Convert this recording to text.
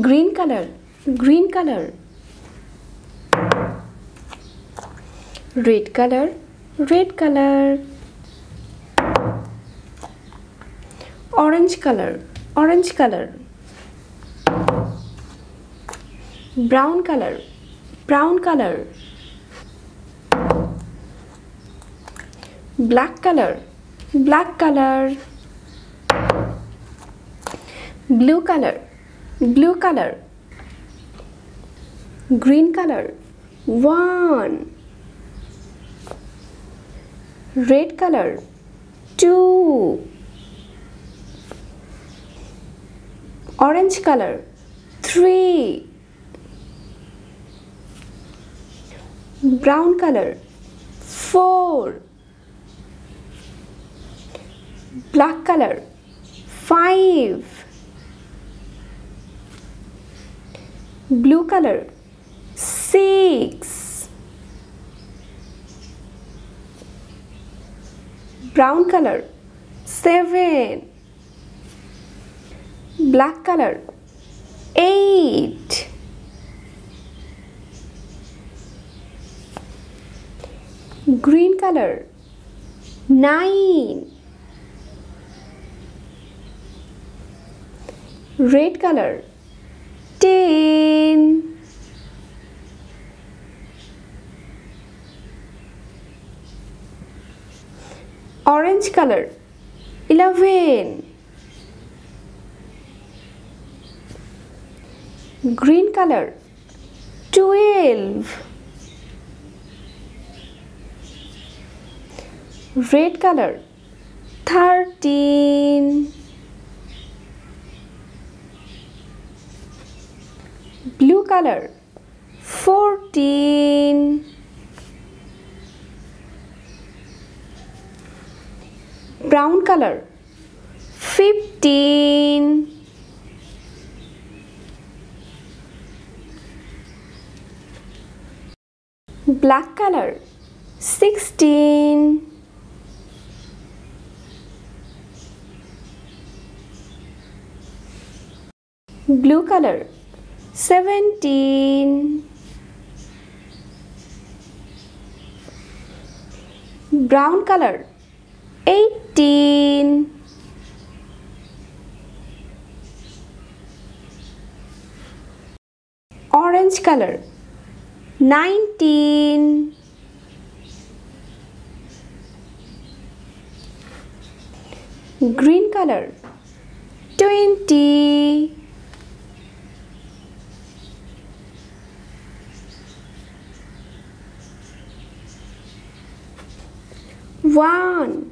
green color. Green color. Red color. Red color. Orange color. Orange color. Brown color. Brown color. Black color. Black color. Blue color blue color. Green color. One. Red color. Two. Orange color. Three. Brown color. Four. Black color. Five blue color. Six. Brown color. Seven. Black color. Eight. Green color. Nine. Red color. Ten orange color 11 green color 12 red color 13 blue color 14 brown color. 15 black color. 16 blue color. 17 brown color 18 orange color. 19 green color. 20 one,